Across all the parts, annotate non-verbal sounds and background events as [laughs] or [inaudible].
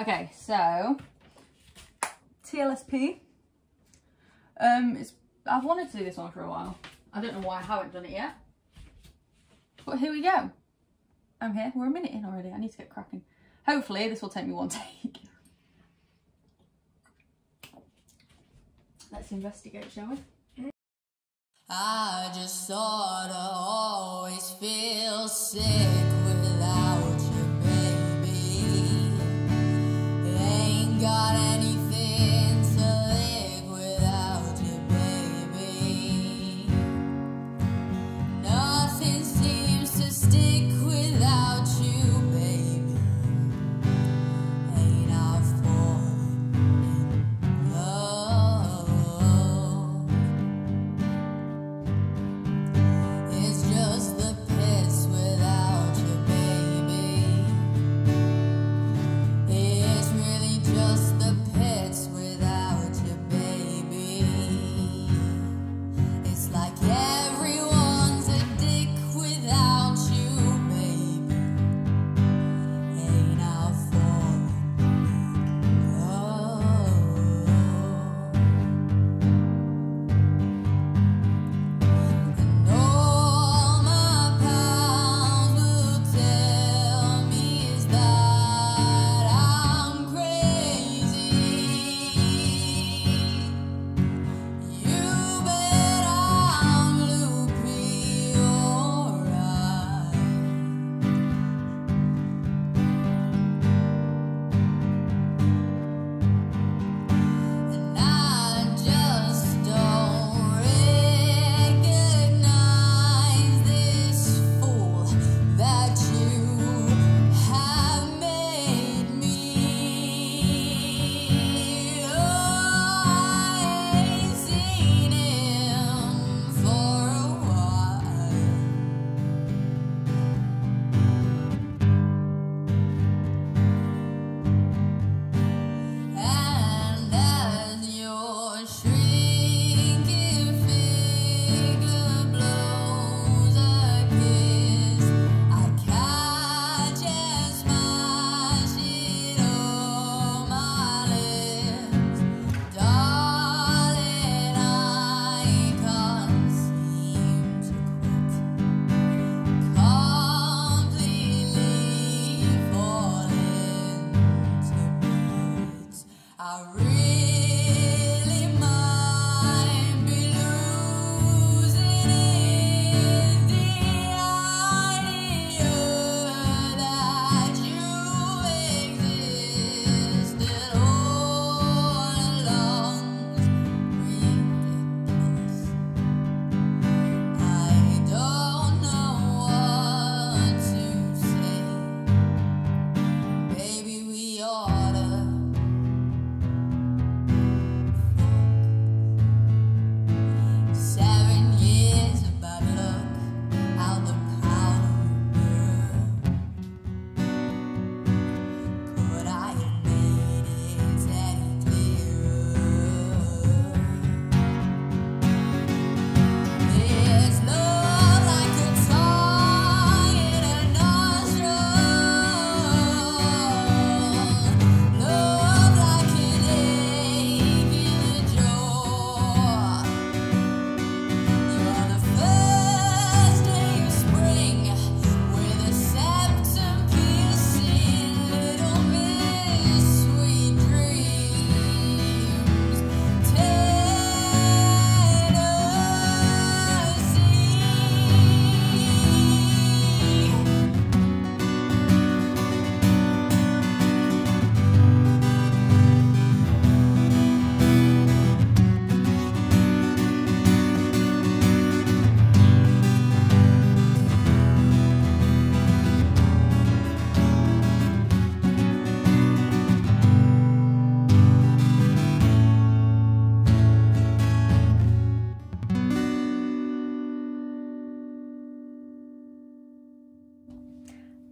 Okay, so TLSP. Um, it's I've wanted to do this one for a while. I don't know why I haven't done it yet. But here we go. I'm here. We're a minute in already. I need to get cracking. Hopefully this will take me one [laughs] take. Let's investigate, shall we? I just sort of always feel sick.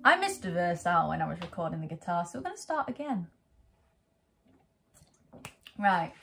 I missed a verse out when I was recording the guitar, so we're going to start again. Right.